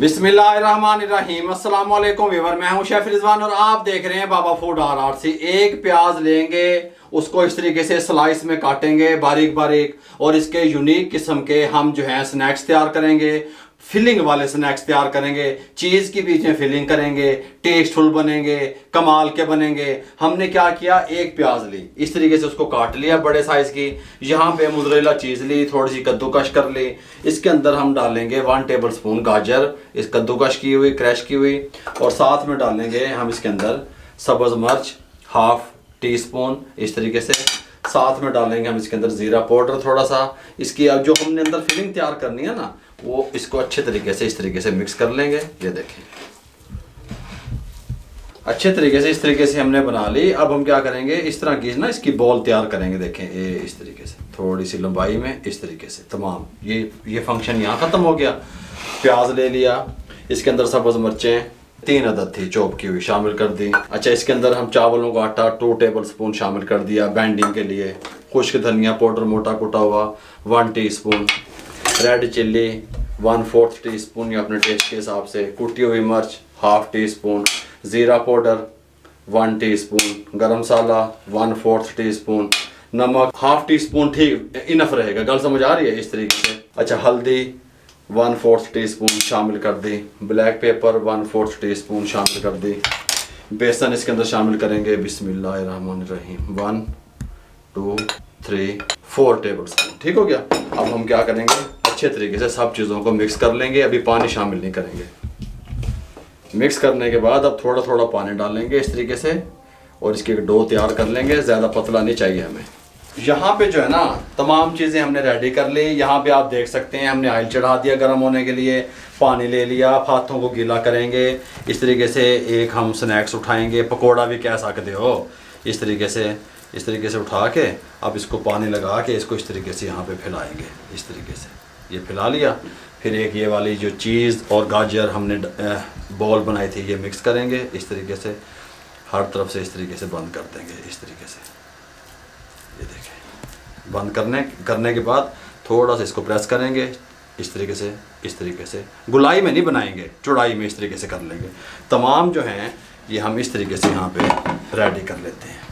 बिस्मिल्लाहिर्रहमानिर्रहीम। अस्सलाम वालेकुम मैं हूँ शेफ रिजवान और आप देख रहे हैं Baba food R R C. एक प्याज लेंगे, उसको इस तरीके से स्लाइस में काटेंगे बारीक बारीक और इसके यूनिक किस्म के हम जो है स्नैक्स तैयार करेंगे। फिलिंग वाले स्नैक्स तैयार करेंगे चीज़ की बीच में फिलिंग करेंगे टेस्टफुल बनेंगे, कमाल के बनेंगे। हमने क्या किया? एक प्याज ली। इस तरीके से उसको काट लिया बड़े साइज़ की। यहाँ पे मुजरेला चीज़ ली, थोड़ी सी कद्दूकश कर ली। इसके अंदर हम डालेंगे वन टेबल स्पून गाजर। इस कद्दूकश की हुई, क्रैश की हुई। और साथ में डालेंगे हम इसके अंदर सब्ज़ मिर्च हाफ़ टी स्पून इस तरीके से साथ में डालेंगे हम इसके अंदर ज़ीरा पाउडर थोड़ा सा। इसकी अब जो हमने अंदर फिलिंग तैयार करनी है ना, वो इसको अच्छे तरीके से, इस तरीके से मिक्स कर लेंगे। ये देखें। अच्छे तरीके से, इस तरीके से हमने बना ली। अब हम क्या करेंगे, इस तरह की ना इसकी बॉल तैयार करेंगे। देखें ये इस तरीके से। थोड़ी सी लंबाई में इस तरीके से। तमाम। ये ये फ़ंक्शन यहाँ ख़त्म हो गया। प्याज ले लिया। इसके अंदर सब्ज़ मिर्चें। तीन अदद थी, चॉप की हुई शामिल कर दी। अच्छा इसके अंदर हम चावलों का आटा टू टेबल स्पून शामिल कर दिया बैंडिंग के लिए। खुश्क धनिया पाउडर मोटा कुटा हुआ one teaspoon red chilli one fourth teaspoon या अपने टेस्ट के हिसाब से। कुटी हुई मिर्च हाफ़ टी स्पून ज़ीरा powder one teaspoon garam masala one fourth teaspoon नमक हाफ़ टी स्पून ठीक इनफ रहेगा। गल समझ आ रही है इस तरीके से? अच्छा हल्दी वन फोर्थ टी स्पून शामिल कर दी। Black pepper one fourth teaspoon शामिल कर दी। बेसन इसके अंदर शामिल करेंगे। बिस्मिल्लाहिर्रहमानिर्रहीम। One two three four tablespoon ठीक हो गया? अब हम क्या करेंगे? अच्छे तरीके से सब चीज़ों को मिक्स कर लेंगे। अभी पानी शामिल नहीं करेंगे। मिक्स करने के बाद अब थोड़ा थोड़ा पानी डालेंगे इस तरीके से। और इसकी डो तैयार कर लेंगे। ज़्यादा पतला नहीं चाहिए हमें। यहाँ पे जो है ना, तमाम चीज़ें हमने रेडी कर ली। यहाँ पे आप देख सकते हैं, हमने ऑयल चढ़ा दिया गर्म होने के लिए। पानी ले लिया, हाथों को गीला करेंगे। इस तरीके से एक हम स्नैक्स उठाएँगे। पकोड़ा भी कह सकते हो। इस तरीके से, इस तरीके से उठा के अब इसको पानी लगा के इसको इस तरीके से यहाँ पे फैलाएँगे। इस तरीके से। ये फैला लिया। फिर एक ये वाली जो चीज़ और गाजर हमने बॉल बनाई थी, ये मिक्स करेंगे। इस तरीके से, हर तरफ़ से इस तरीके से बंद कर देंगे। इस तरीके से। बंद करने करने के बाद थोड़ा सा इसको प्रेस करेंगे। इस तरीके से, इस तरीके से। गुलाई में नहीं बनाएँगे, चौड़ाई में इस तरीके से कर लेंगे। तमाम जो हैं, ये हम इस तरीके से यहाँ पे रेडी कर लेते हैं।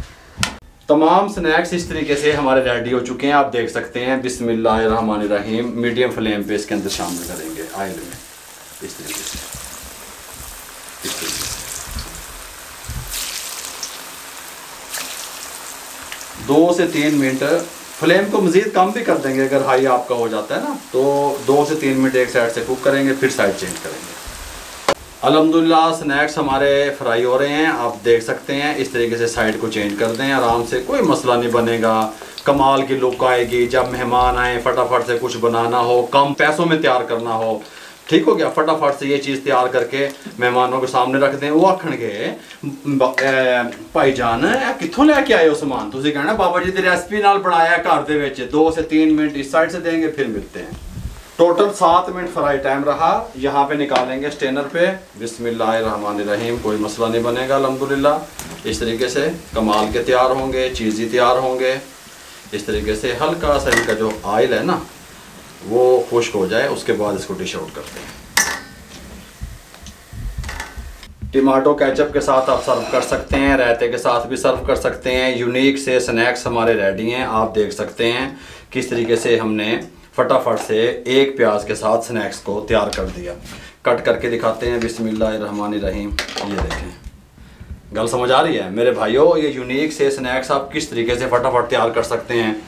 तमाम स्नैक्स इस तरीके से हमारे रेडी हो चुके हैं। आप देख सकते हैं, बिस्मिल्लाहिर्रहमानिर्रहीम मीडियम फ्लेम पे इसके अंदर शामिल करेंगे ऑयल में। इस तरीके से। इस तरीके से। दो से तीन मिनट फ्लेम को मज़ीद कम भी कर देंगे, अगर हाई आपका हो जाता है ना तो दो से तीन मिनट एक साइड से कुक करेंगे, फिर साइड चेंज करेंगे। अलहमदिल्ला स्नैक्स हमारे फ्राई हो रहे हैं, आप देख सकते हैं, इस तरीके से साइड को चेंज कर दें, आराम से, कोई मसला नहीं बनेगा। कमाल की लुक आएगी, जब मेहमान आए, फटाफट से कुछ बनाना हो, कम पैसों में तैयार करना हो ठीक हो गया, फटाफट से ये चीज़ तैयार करके मेहमानों के सामने रख दें। वो आखन के भाई जान कितों लैके आए हो समान? तुम कहना, बाबा जी की रेसिपी बनाया घर के दो से तीन मिनट इस साइड से देंगे, फिर मिलते हैं। टोटल सात मिनट फ्राई टाइम रहा। यहाँ पे निकालेंगे स्टेनर पे। बिस्मिल्लाहिर्रहमानिर्रहीम, कोई मसला नहीं बनेगा, अल्हम्दुलिल्लाह। इस तरीके से कमाल के तैयार होंगे, चीज़ी तैयार होंगे। इस तरीके से हल्का सा इनका जो आयल है ना वो खुश्क हो जाए, उसके बाद इसको डिश आउट करते हैं। टमाटो केचप के साथ आप सर्व कर सकते हैं, रायते के साथ भी सर्व कर सकते हैं। यूनिक से स्नैक्स हमारे रेडी हैं, आप देख सकते हैं किस तरीके से हमने फटाफट से एक प्याज के साथ स्नैक्स को तैयार कर दिया। कट करके दिखाते हैं रहीम ये देखें। गल समझ आ रही है? मेरे भाइयों, ये यूनिक से स्नैक्स आप किस तरीके से फटाफट तैयार कर सकते हैं?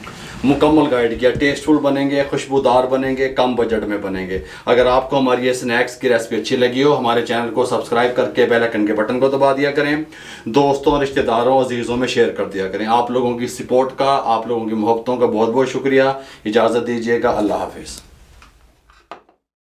मुकम्मल गाइड किया टेस्टफुल बनेंगे, खुशबूदार बनेंगे, कम बजट में बनेंगे। अगर आपको हमारी ये स्नैक्स की रेसिपी अच्छी लगी हो, हमारे चैनल को सब्सक्राइब करके बेल आइकन के बटन को दबा दिया करें। दोस्तों और रिश्तेदारों, अजीज़ों में शेयर कर दिया करें। आप लोगों की सपोर्ट का, आप लोगों की मोहब्बतों का बहुत बहुत शुक्रिया। इजाज़त दीजिएगा। अल्लाह हाफिज़।